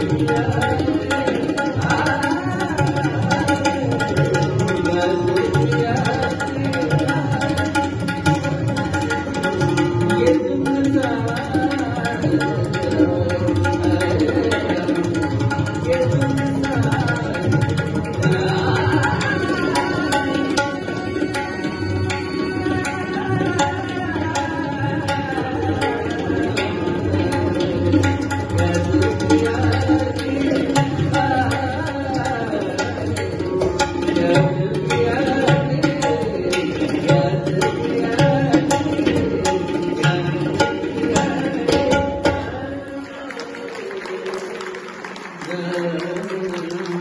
Yeah. 네.